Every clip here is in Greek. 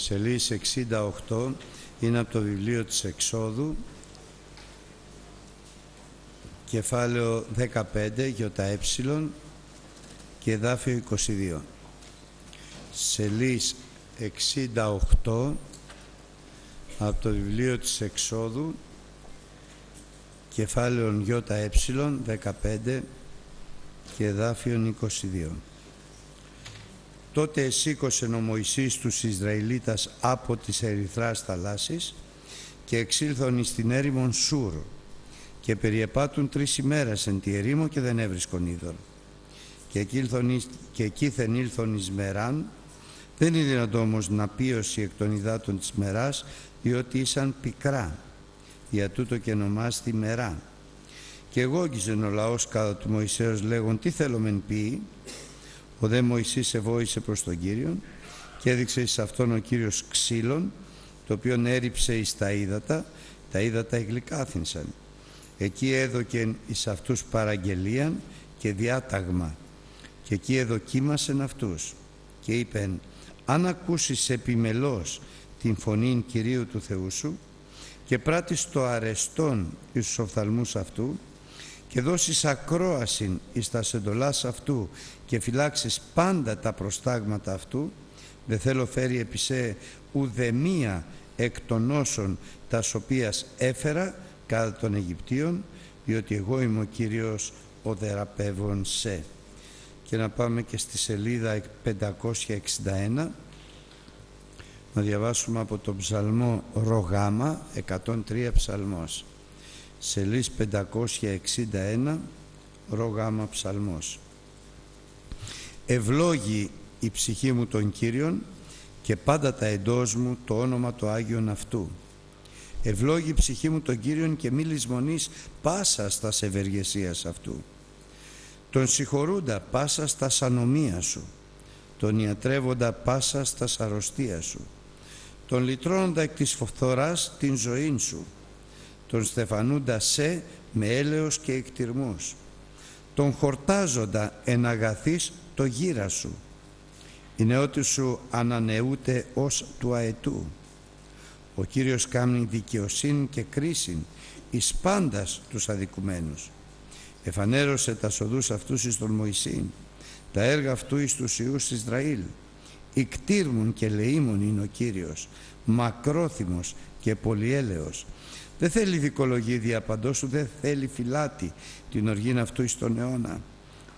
σελίς 68 είναι από το βιβλίο της Εξόδου κεφάλαιο 15 ΙΕ και εδάφιο 22 σελίς 68 από το βιβλίο της Εξόδου κεφάλαιο ΙΕ 15 και εδάφιον 22 Τότε σήκωσε ο Μωυσής τους Ισραηλίτας από τις ερυθράς θαλάσσης και εξήλθον εις την έρημον Σούρ και περιεπάτουν τρεις ημέρες εν τη ερήμο και δεν έβρισκον είδωρ. Και, και εκείθεν ήλθον εις Μεράν, δεν είναι δυνατό όμως να πίωση εκ των υδάτων της Μεράς, διότι ήσαν πικρά, για τούτο και ονομάστη Μερά. Και εγώ ο λαός κατά του Μωυσέως λέγον τι θέλω μεν πει, ο δε Μωυσής ευόησε προς τον Κύριον και έδειξε εις αυτόν ο Κύριος ξύλων, το οποίο έριψε εις τα ύδατα, τα ύδατα εγλυκάθυνσαν. Εκεί έδωκεν εις αυτούς παραγγελίαν και διάταγμα και εκεί εδοκίμασεν αυτούς και είπεν αν ακούσεις επιμελώς την φωνή Κυρίου του Θεού σου και πράττεις το αρεστόν εις τους οφθαλμούς αυτού και δώσεις ακρόαση εις τα σεντολάς αυτού και φυλάξεις πάντα τα προστάγματα αυτού. Δεν θέλω φέρει επί σε ουδεμία εκ των όσων τας οποίας έφερα κατά των Αιγυπτίων διότι εγώ είμαι ο Κύριος ο δεραπεύων σε. Και να πάμε και στη σελίδα 561 να διαβάσουμε από τον ψαλμό Ρογάμα 103 ψαλμός σελίς 561 Ρογάμα ψαλμός Ευλόγη η ψυχή μου τον Κύριον και πάντα τα εντός μου το όνομα το Άγιον αυτού. Ευλόγη η ψυχή μου τον Κύριον και μη λησμονείς πάσα στα ευεργεσίας αυτού. Τον συγχωρούντα πάσα στα σανομία σου. Τον ιατρεύοντα πάσα στα αρρωστία σου. Τον λυτρώνοντα εκ της φθοράς την ζωή σου. Τον στεφανούντα σε με έλεος και εκτιρμούς. Τον χορτάζοντα εν αγαθής το γύρα σου. Η νεότη σου ανανεούται ως του αετού. Ο Κύριος κάμνει δικαιοσύνη και κρίση εις πάντας τους αδικουμένους. Εφανέρωσε τα σοδούς αυτούς εις τον Μωυσήν, τα έργα αυτού εις τους Ιούς Ισραήλ. Ικτήρμουν και λεήμων είναι ο Κύριος, μακρόθυμος και πολυέλεος. Δεν θέλει δικολογή διαπαντός σου, δεν θέλει φυλάτη την οργήν αυτού εις τον αιώνα.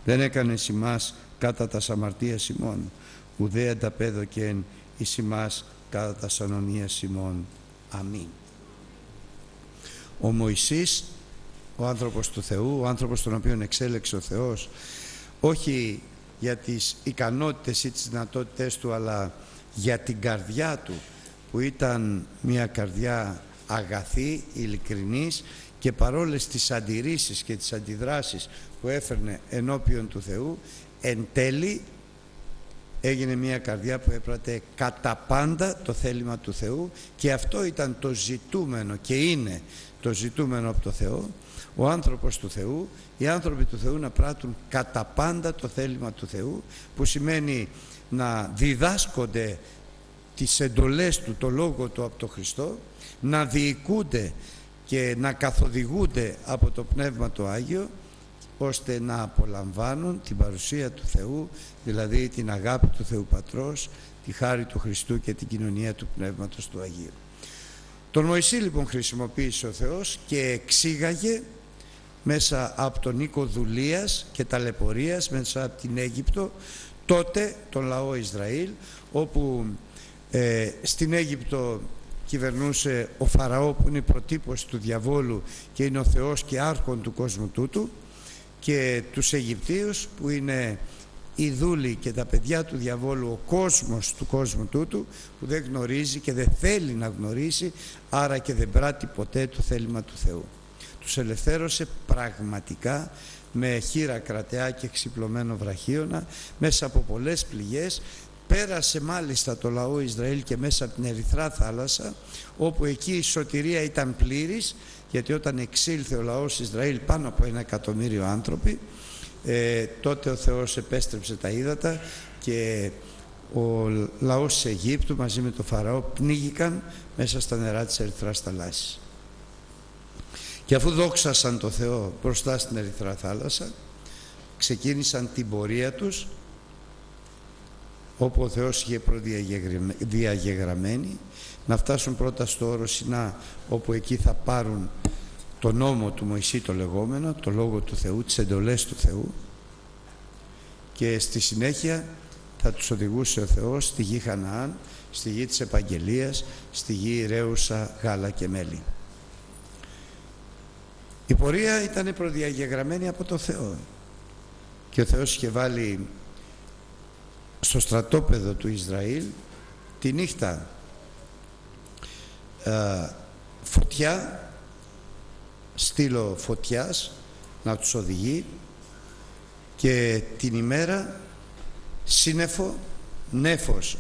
Δεν έκανε σημάς κατά τα σαμαρτία ημών, ουδέ ανταπέδοκεν εις ημάς κατά τα σανομία ημών. Αμήν. Ο Μωυσής, ο άνθρωπος του Θεού, ο άνθρωπος τον οποίο εξέλεξε ο Θεός, όχι για τις ικανότητες ή τις δυνατότητες του, αλλά για την καρδιά του, που ήταν μια καρδιά αγαθή, ειλικρινής και παρόλες τις αντιρρήσεις και τις αντιδράσεις που έφερνε ενώπιον του Θεού εν τέλει έγινε μια καρδιά που έπρατε κατά πάντα το θέλημα του Θεού και αυτό ήταν το ζητούμενο και είναι το ζητούμενο από το Θεό ο άνθρωπος του Θεού οι άνθρωποι του Θεού να πράττουν κατά πάντα το θέλημα του Θεού που σημαίνει να διδάσκονται τις εντολές του, το λόγο του από το Χριστό να διοικούνται και να καθοδηγούνται από το Πνεύμα το Άγιο ώστε να απολαμβάνουν την παρουσία του Θεού, δηλαδή την αγάπη του Θεού Πατρός, τη χάρη του Χριστού και την κοινωνία του Πνεύματος του Αγίου. Τον Μωυσή λοιπόν χρησιμοποίησε ο Θεός και εξήγαγε μέσα από τον οίκο δουλείας και ταλαιπωρίας μέσα από την Αίγυπτο τότε τον λαό Ισραήλ όπου ε, στην Αίγυπτο κυβερνούσε ο Φαραώ που είναι προτύπωση του διαβόλου και είναι ο Θεός και άρχον του κόσμου τούτου και τους Αιγυπτίους που είναι οι δούλοι και τα παιδιά του διαβόλου ο κόσμος του κόσμου τούτου που δεν γνωρίζει και δεν θέλει να γνωρίσει άρα και δεν πράττει ποτέ το θέλημα του Θεού. Τους ελευθέρωσε πραγματικά με χείρα κρατεά και ξυπλωμένο βραχίωνα μέσα από πολλές πληγές πέρασε μάλιστα το λαό Ισραήλ και μέσα από την Ερυθρά θάλασσα όπου εκεί η σωτηρία ήταν πλήρης γιατί όταν εξήλθε ο λαός Ισραήλ πάνω από ένα εκατομμύριο άνθρωποι ε, τότε ο Θεός επέστρεψε τα ύδατα και ο λαός της Αιγύπτου μαζί με το Φαραώ πνίγηκαν μέσα στα νερά της Ερυθράς θαλάσσης. Και αφού δόξασαν το Θεό μπροστά στην Ερυθρά θάλασσα, ξεκίνησαν την πορεία τους όπου ο Θεός είχε προδιαγεγραμμένη να φτάσουν πρώτα στο όρο Σινά όπου εκεί θα πάρουν το νόμο του Μωυσή το λεγόμενο, το λόγο του Θεού, τις εντολές του Θεού και στη συνέχεια θα τους οδηγούσε ο Θεός στη γη Χαναάν, στη γη της Επαγγελίας, στη γη Ρέουσα, Γάλα και Μέλη. Η πορεία ήταν προδιαγεγραμμένη από το Θεό και ο Θεός είχε βάλει στο στρατόπεδο του Ισραήλ τη νύχτα. Ε, φωτιά στήλο φωτιάς να τους οδηγεί και την ημέρα σύννεφο νέφος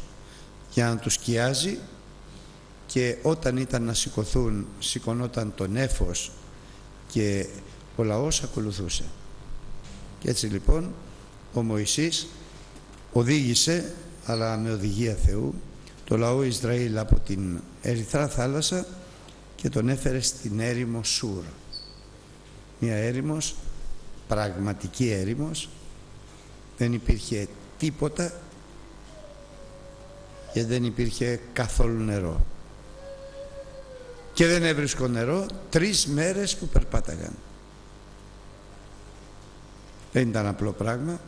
για να τους σκιάζει και όταν ήταν να σηκωθούν σηκωνόταν το νέφος και ο λαός ακολουθούσε. Και έτσι λοιπόν ο Μωυσής οδήγησε αλλά με οδηγία Θεού το λαό Ισραήλ από την Ερυθρά θάλασσα και τον έφερε στην έρημο Σούρ μια έρημος πραγματική έρημος. Δεν υπήρχε τίποτα και δεν υπήρχε καθόλου νερό. Και δεν έβρισκο νερό τρεις μέρες που περπάταγαν. Δεν ήταν απλό πράγμα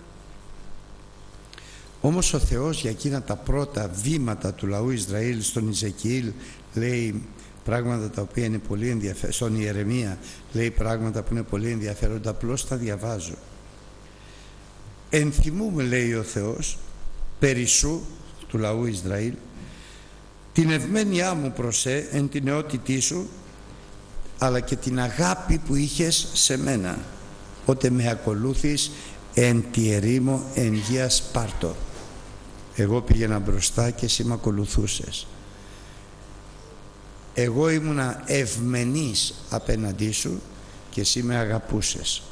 όμως ο Θεός για εκείνα τα πρώτα βήματα του λαού Ισραήλ στον Ιζεκιήλ λέει πράγματα τα οποία είναι πολύ ενδιαφέροντα στον Ιερεμία λέει πράγματα που είναι πολύ ενδιαφέροντα απλώς τα διαβάζω. Ενθυμούμε λέει ο Θεός περισσού του λαού Ισραήλ την ευμένειά μου προσέ εν την νεότητή σου αλλά και την αγάπη που είχες σε μένα ότε με ακολούθεις εν τη ερήμο εν γεία Σπάρτο εγώ πήγαινα μπροστά και εσύ με ακολουθούσες. Εγώ ήμουνα ευμενής απέναντί σου και εσύ με αγαπούσες.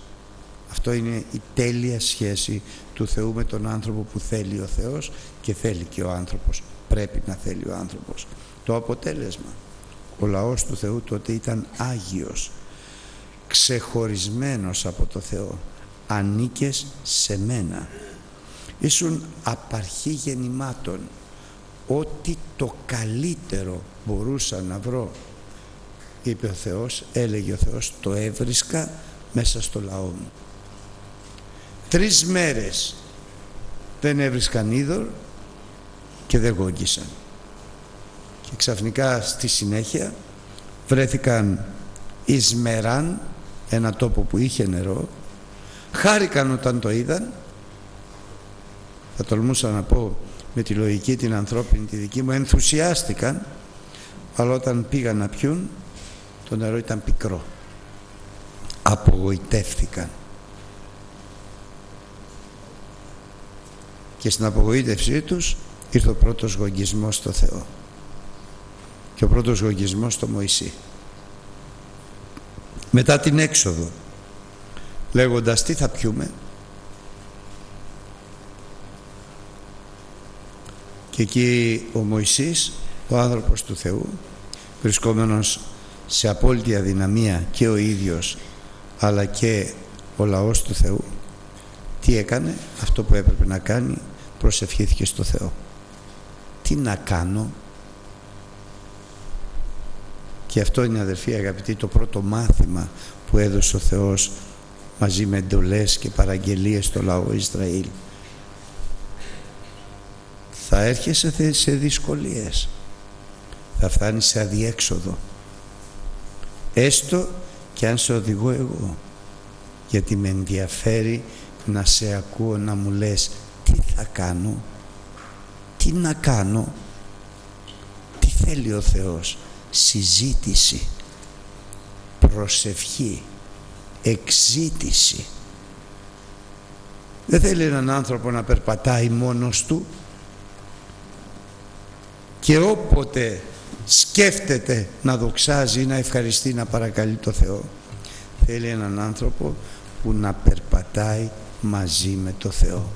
Αυτό είναι η τέλεια σχέση του Θεού με τον άνθρωπο που θέλει ο Θεός και θέλει και ο άνθρωπος. Πρέπει να θέλει ο άνθρωπος. Το αποτέλεσμα. Ο λαός του Θεού τότε ήταν Άγιος. Ξεχωρισμένος από το Θεό. Ανήκες σε μένα ήσουν απαρχή γεννημάτων. Ό,τι το καλύτερο μπορούσα να βρω είπε ο Θεός έλεγε ο Θεός το έβρισκα μέσα στο λαό μου. Τρεις μέρες δεν έβρισκαν είδωρ και δεν γόγγισαν και ξαφνικά στη συνέχεια βρέθηκαν Ισμεράν ένα τόπο που είχε νερό χάρηκαν όταν το είδαν θα τολμούσα να πω με τη λογική την ανθρώπινη τη δική μου ενθουσιάστηκαν αλλά όταν πήγαν να πιούν το νερό ήταν πικρό. Απογοητεύτηκαν και στην απογοήτευσή τους ήρθε ο πρώτος γογγισμός στο Θεό. Και ο πρώτος γογγισμός στο Μωυσή. Μετά την έξοδο λέγοντας τι θα πιούμε και εκεί ο Μωυσής ο άνθρωπος του Θεού βρισκόμενος σε απόλυτη αδυναμία και ο ίδιος αλλά και ο λαός του Θεού τι έκανε; Αυτό που έπρεπε να κάνει προσευχήθηκε στο Θεό. Τι να κάνω; Και αυτό είναι αδερφοί αγαπητοί το πρώτο μάθημα που έδωσε ο Θεός μαζί με εντολές και παραγγελίες στο λαό Ισραήλ θα έρχεσαι σε δυσκολίες. Θα φτάνεις σε αδιέξοδο. Έστω και αν σε οδηγώ εγώ. Γιατί με ενδιαφέρει να σε ακούω να μου λες τι θα κάνω; Τι να κάνω; Τι θέλει ο Θεός; Συζήτηση. Προσευχή. Εξήτηση. Δεν θέλει έναν άνθρωπο να περπατάει μόνος του και όποτε σκέφτεται να δοξάζει, να ευχαριστεί, να παρακαλεί το Θεό θέλει έναν άνθρωπο που να περπατάει μαζί με το Θεό.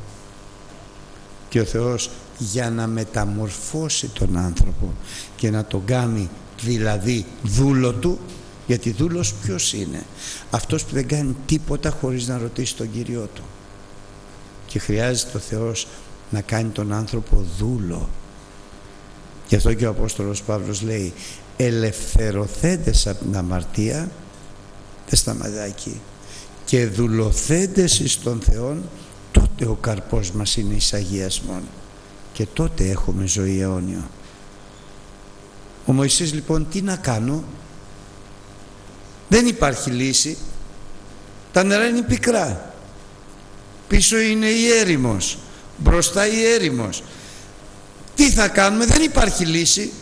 Και ο Θεός για να μεταμορφώσει τον άνθρωπο και να τον κάνει δηλαδή δούλο του γιατί δούλος ποιος είναι; Αυτός που δεν κάνει τίποτα χωρίς να ρωτήσει τον Κύριό του. Και χρειάζεται ο Θεός να κάνει τον άνθρωπο δούλο γι' αυτό και ο Απόστολος Παύλος λέει ελευθερωθέντες από την αμαρτία δεν σταματάει εκεί και δουλοθέντες εις τον Θεόν τότε ο καρπός μας είναι εις αγιασμόν και τότε έχουμε ζωή αιώνιο ο Μωυσής λοιπόν τι να κάνω; Δεν υπάρχει λύση. Τα νερά είναι πικρά. Πίσω είναι η έρημος μπροστά η έρημος τι θα κάνουμε δεν υπάρχει λύση.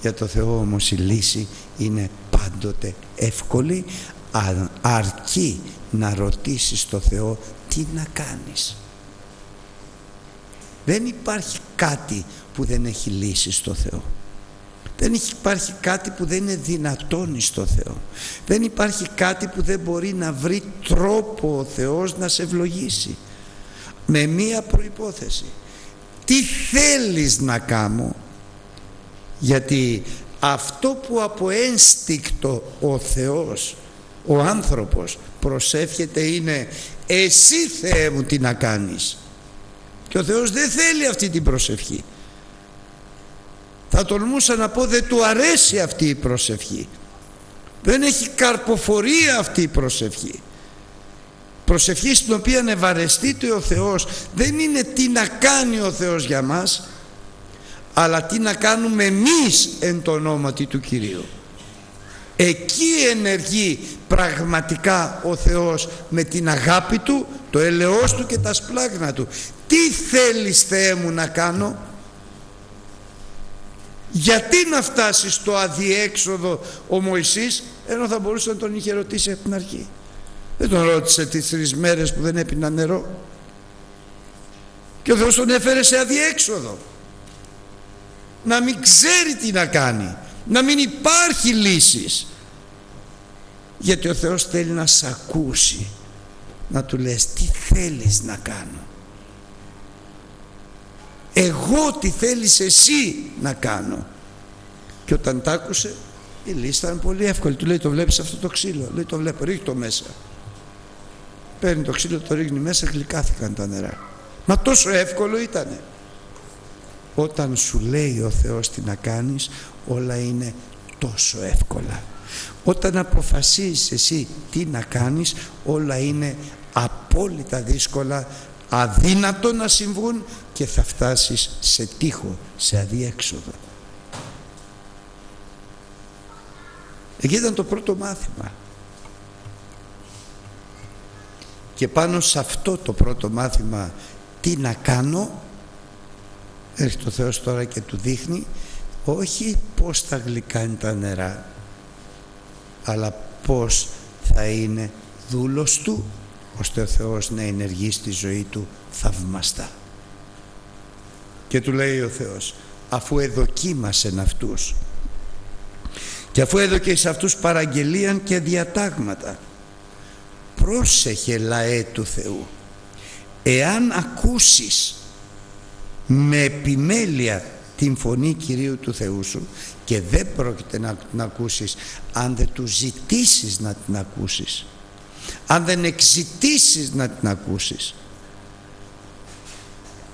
Για το Θεό όμως η λύση είναι πάντοτε εύκολη αρκεί να ρωτήσεις το Θεό τι να κάνεις. Δεν υπάρχει κάτι που δεν έχει λύσει στο Θεό. Δεν υπάρχει κάτι που δεν είναι δυνατόν στο Θεό. Δεν υπάρχει κάτι που δεν μπορεί να βρει τρόπο ο Θεός να σε ευλογήσει. Με μία προϋπόθεση τι θέλεις να κάνω. Γιατί αυτό που από ένστικτο ο Θεός ο άνθρωπος προσεύχεται είναι εσύ Θεέ μου τι να κάνεις και ο Θεός δεν θέλει αυτή την προσευχή. Θα τολμούσα να πω δεν του αρέσει αυτή η προσευχή δεν έχει καρποφορία αυτή η προσευχή προσευχή στην οποία ευαρεστείται ο Θεός δεν είναι τι να κάνει ο Θεός για μας αλλά τι να κάνουμε εμείς εν το ονόματι του Κυρίου. Εκεί ενεργεί πραγματικά ο Θεός με την αγάπη Του το ελεός Του και τα σπλάγνα Του. Τι θέλεις Θεέ μου να κάνω; Γιατί να φτάσεις στο αδιέξοδο ο Μωυσής ενώ θα μπορούσε να τον είχε ρωτήσει από την αρχή; Δεν τον ρώτησε τις τρεις μέρες που δεν έπινα νερό. Και ο Θεός τον έφερε σε αδιέξοδο. Να μην ξέρει τι να κάνει. Να μην υπάρχει λύσης. Γιατί ο Θεός θέλει να σε ακούσει. Να του λες τι θέλεις να κάνω; Εγώ τι θέλεις εσύ να κάνω; Και όταν τ' άκουσε η λίστα ήταν πολύ εύκολη. Του λέει το βλέπεις αυτό το ξύλο; Λέει το βλέπω. Ρίχνει το μέσα παίρνει το ξύλο το ρίχνει μέσα γλυκάθηκαν τα νερά μα τόσο εύκολο ήτανε όταν σου λέει ο Θεός τι να κάνεις όλα είναι τόσο εύκολα όταν αποφασίζεις εσύ τι να κάνεις όλα είναι απόλυτα δύσκολα αδύνατο να συμβούν και θα φτάσεις σε τείχο, σε αδιέξοδο. Εκεί ήταν το πρώτο μάθημα. Και πάνω σε αυτό το πρώτο μάθημα τι να κάνω έρχεται ο Θεός τώρα και του δείχνει όχι πως θα γλυκάνει τα νερά αλλά πως θα είναι δούλος του ώστε ο Θεός να ενεργεί στη ζωή του θαυμαστά. Και του λέει ο Θεός αφού εδοκίμασεν αυτούς και αφού έδωκε σε αυτούς παραγγελίαν και διατάγματα πρόσεχε λαέ του Θεού εάν ακούσεις με επιμέλεια την φωνή Κυρίου του Θεού σου και δεν πρόκειται να την ακούσεις αν δεν του ζητήσεις να την ακούσεις αν δεν εξητήσεις να την ακούσεις.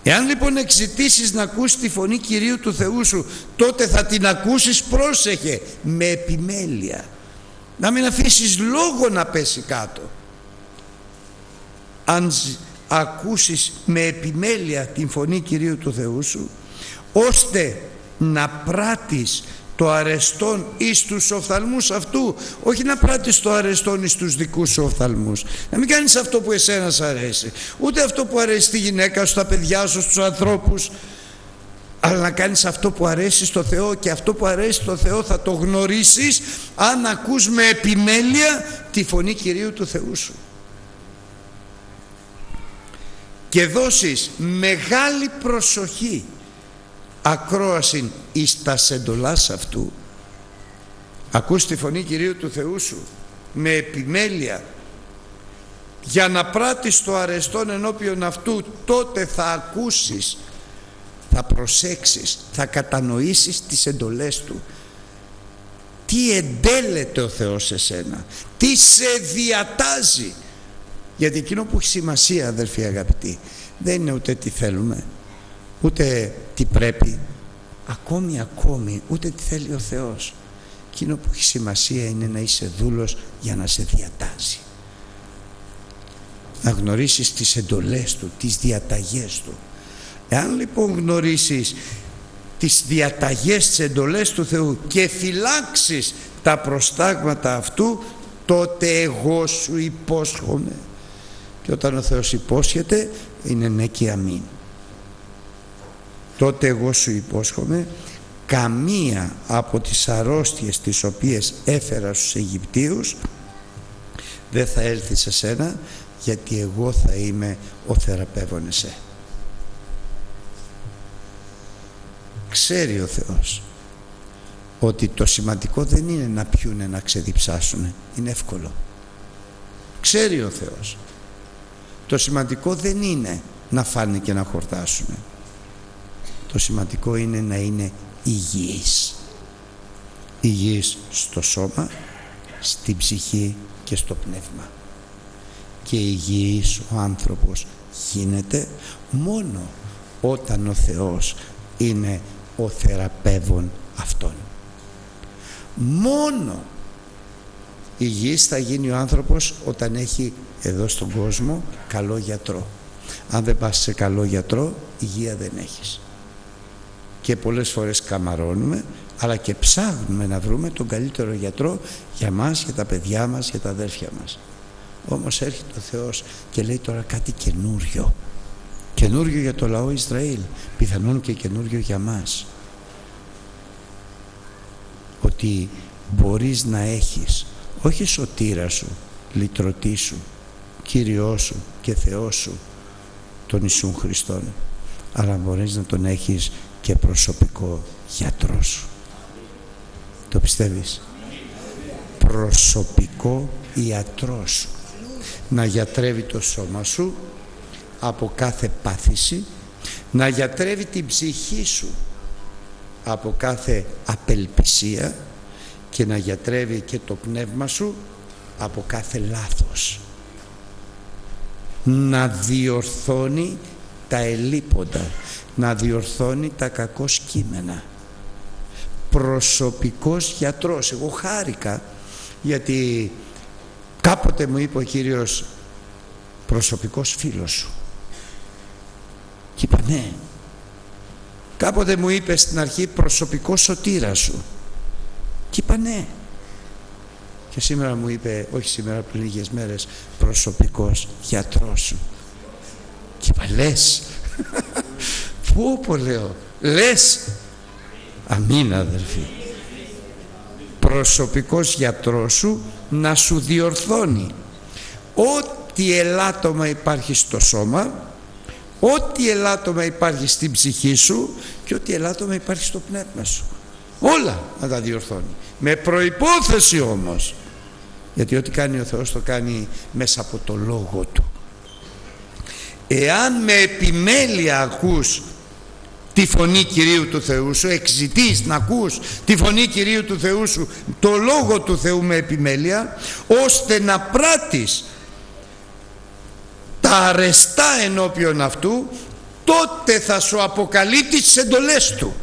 Εάν λοιπόν εξητήσεις να ακούσεις τη φωνή Κυρίου του Θεού σου τότε θα την ακούσεις πρόσεχε με επιμέλεια. Να μην αφήσεις λόγο να πέσει κάτω αν ακούσεις με επιμέλεια την φωνή Κυρίου του Θεού σου ώστε να πράττεις το αρεστόν εις τους οφθαλμούς αυτού όχι να πράττεις το αρεστόν εις τους δικούς σου οφθαλμούς. Να μην κάνεις αυτό που εσένα σ' αρέσει ούτε αυτό που αρέσει στη γυναίκα σου, στα παιδιά σου, στους ανθρώπους αλλά να κάνεις αυτό που αρέσει στο Θεό και αυτό που αρέσει στο Θεό θα το γνωρίσεις αν ακούς με επιμέλεια τη φωνή Κυρίου του Θεού σου και δώσεις μεγάλη προσοχή ακρόαση εις τα σεντολάς αυτού ακούς τη φωνή Κυρίου του Θεού σου με επιμέλεια για να πράττεις το αρεστόν ενώπιον αυτού τότε θα ακούσεις θα προσέξεις, θα κατανοήσεις τις εντολές Του. Τι εντέλεται ο Θεός σε σένα, τι σε διατάζει; Γιατί εκείνο που έχει σημασία αδελφοί αγαπητοί δεν είναι ούτε τι θέλουμε, ούτε τι πρέπει, ακόμη ακόμη ούτε τι θέλει ο Θεός. Εκείνο που έχει σημασία είναι να είσαι δούλος για να σε διατάζει. Να γνωρίσεις τις εντολές Του, τις διαταγές Του. Εάν λοιπόν γνωρίσεις τις διαταγές, τις εντολές του Θεού και φυλάξεις τα προστάγματα αυτού τότε εγώ σου υπόσχομαι και όταν ο Θεός υπόσχεται είναι ναι και αμήν. Τότε εγώ σου υπόσχομαι καμία από τις αρρώστιες τις οποίες έφερα στους Αιγυπτίους δεν θα έλθει σε σένα γιατί εγώ θα είμαι ο θεραπεύων εσέ. Ξέρει ο Θεός ότι το σημαντικό δεν είναι να πιούνε να ξεδιψάσουν είναι εύκολο. Ξέρει ο Θεός το σημαντικό δεν είναι να φάνε και να χορτάσουν το σημαντικό είναι να είναι υγιείς. Υγιείς στο σώμα στην ψυχή και στο πνεύμα. Και υγιής ο άνθρωπος γίνεται μόνο όταν ο Θεός είναι ο θεραπεύων αυτόν μόνο υγιής θα γίνει ο άνθρωπος όταν έχει εδώ στον κόσμο καλό γιατρό. Αν δεν πας σε καλό γιατρό υγεία δεν έχεις. Και πολλές φορές καμαρώνουμε αλλά και ψάχνουμε να βρούμε τον καλύτερο γιατρό για μας, για τα παιδιά μας, για τα αδέρφια μας. Όμως έρχεται ο Θεός και λέει τώρα κάτι καινούριο. Καινούριο για το λαό Ισραήλ. Πιθανόν και καινούριο για μας. Ότι μπορείς να έχεις όχι σωτήρα σου, λυτρωτή σου, Κύριό σου και Θεό σου τον Ιησούν Χριστόν αλλά μπορείς να τον έχεις και προσωπικό γιατρό σου. Το πιστεύεις; Προσωπικό ιατρό σου. Να γιατρεύει το σώμα σου από κάθε πάθηση να γιατρεύει την ψυχή σου από κάθε απελπισία και να γιατρεύει και το πνεύμα σου από κάθε λάθος. Να διορθώνει τα ελίποντα να διορθώνει τα κακό κείμενα προσωπικός γιατρός. Εγώ χάρηκα γιατί κάποτε μου είπε ο Κύριος προσωπικός φίλος σου και είπα ναι κάποτε μου είπε στην αρχή προσωπικός σωτήρας σου και είπα ναι και σήμερα μου είπε όχι σήμερα πριν λίγες μέρες προσωπικός γιατρός σου. Και είπα λες πού πω λέω λες αμήν αδερφοί προσωπικός γιατρός σου να σου διορθώνει. Ό,τι ελάττωμα υπάρχει στο σώμα ό,τι ελάττωμα υπάρχει στην ψυχή σου και ό,τι ελάττωμα υπάρχει στο πνεύμα σου όλα να τα διορθώνει. Με προϋπόθεση όμως γιατί ό,τι κάνει ο Θεός το κάνει μέσα από το Λόγο Του. Εάν με επιμέλεια ακούς τη φωνή Κυρίου του Θεού σου εξητείς να ακούς τη φωνή Κυρίου του Θεού σου το Λόγο του Θεού με επιμέλεια ώστε να πράττεις τα αρεστά ενώπιον αυτού τότε θα σου αποκαλύπτει τις εντολές του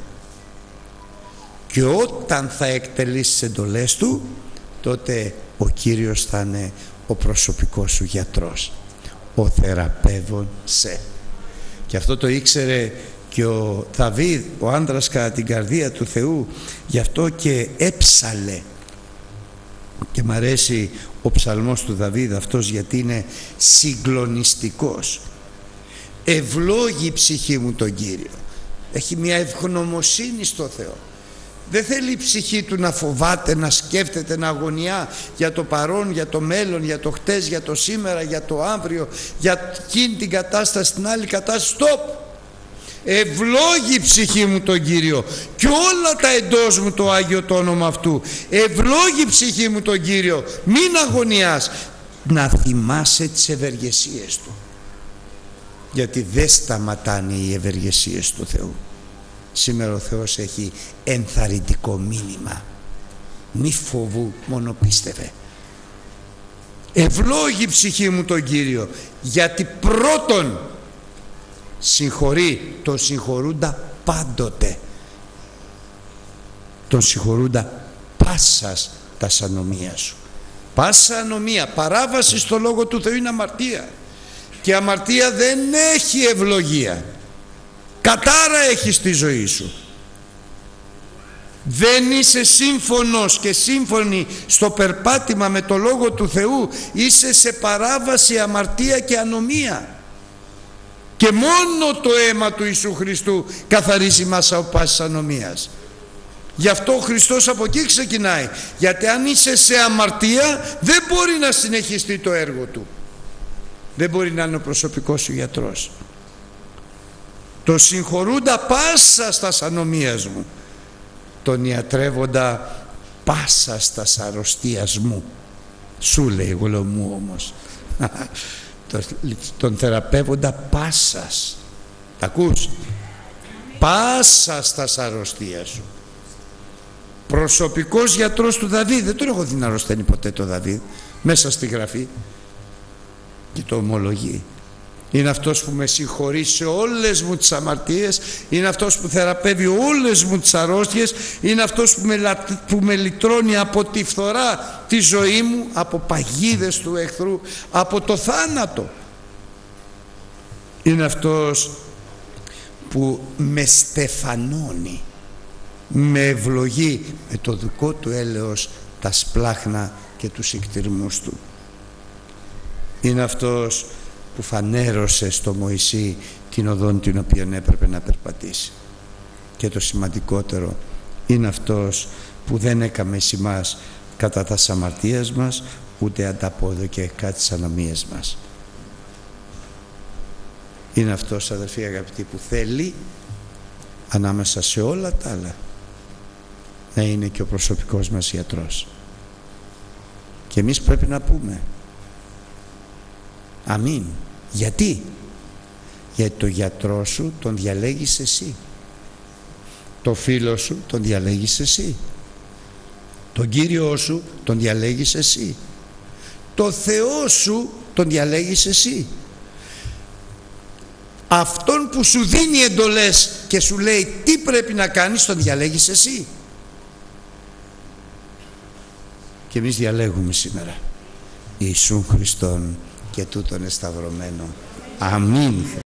και όταν θα εκτελείς τις εντολές του τότε ο Κύριος θα είναι ο προσωπικός σου γιατρός ο θεραπεύων σε. Και αυτό το ήξερε και ο Δαβίδ ο άντρας κατά την καρδία του Θεού γι' αυτό και έψαλε. Και μ' αρέσει ο ψαλμός του Δαβίδ αυτός γιατί είναι συγκλονιστικός. Ευλόγει η ψυχή μου τον Κύριο. Έχει μια ευγνωμοσύνη στο Θεό δεν θέλει η ψυχή του να φοβάται, να σκέφτεται, να αγωνιά για το παρόν, για το μέλλον, για το χτες, για το σήμερα, για το αύριο, για εκείνη την κατάσταση, την άλλη κατάσταση. Στοπ! Ευλόγει η ψυχή μου τον Κύριο και όλα τα εντός μου το Άγιο το όνομα αυτού. Ευλόγει η ψυχή μου τον Κύριο. Μην αγωνιάς. Να θυμάσαι τις ευεργεσίες Του. Γιατί δεν σταματάνε οι ευεργεσίες του Θεού. Σήμερα ο Θεός έχει ενθαρρυντικό μήνυμα. Μη φοβού μόνο πίστευε. Ευλόγη ψυχή μου τον Κύριο γιατί πρώτον συγχωρεί τον συγχωρούντα πάντοτε. Τον συγχωρούντα πάσας τα ανομία σου. Πάσα ανομία παράβαση στο λόγο του Θεού είναι αμαρτία. Και αμαρτία δεν έχει ευλογία κατάρα έχεις στη ζωή σου. Δεν είσαι σύμφωνος και σύμφωνη στο περπάτημα με το Λόγο του Θεού. Είσαι σε παράβαση αμαρτία και ανομία. Και μόνο το αίμα του Ιησού Χριστού καθαρίζει μας από πάσης ανομίας. Γι' αυτό ο Χριστός από εκεί ξεκινάει. Γιατί αν είσαι σε αμαρτία δεν μπορεί να συνεχιστεί το έργο του. Δεν μπορεί να είναι ο προσωπικός σου γιατρός το συγχωρούντα πάσα στα ανομίας μου. Τον ιατρεύοντα πάσα στα αρρωστίας μου. Σου λέει μου όμως. Τον θεραπεύοντα πάσας. Τα ακούς; Πάσα στα αρρωστία σου. Προσωπικός γιατρός του Δαβίδ. Δεν τον έχω δει να αρρωσταίνει ποτέ το Δαβίδ. Μέσα στη γραφή. Και το ομολογεί είναι αυτός που με συγχωρεί σε όλες μου τις αμαρτίες είναι αυτός που θεραπεύει όλες μου τις αρρώστιες είναι αυτός που με, που με λυτρώνει από τη φθορά τη ζωή μου από παγίδες του εχθρού από το θάνατο. Είναι αυτός που με στεφανώνει με ευλογεί με το δικό του έλεος τα σπλάχνα και τους εκτιρμούς του. Είναι αυτός που φανέρωσε στο Μωυσή την οδόν την οποία έπρεπε να περπατήσει. Και το σημαντικότερο είναι αυτός που δεν έκαμε σημάς κατά τα σαμαρτίας μας ούτε ανταπόδοκε κάτι τις ανομίες μας. Είναι αυτός αδερφοί αγαπητοί που θέλει ανάμεσα σε όλα τα άλλα να είναι και ο προσωπικός μας ιατρός και εμείς πρέπει να πούμε αμήν. Γιατί; Γιατί το γιατρό σου τον διαλέγεις εσύ. Το φίλο σου τον διαλέγεις εσύ. Τον Κύριό σου τον διαλέγεις εσύ. Το Θεό σου τον διαλέγεις εσύ. Αυτόν που σου δίνει εντολές και σου λέει τι πρέπει να κάνεις τον διαλέγεις εσύ. Και εμείς διαλέγουμε σήμερα Ιησού Χριστόν και τούτον εσταυρωμένο. Αμήν.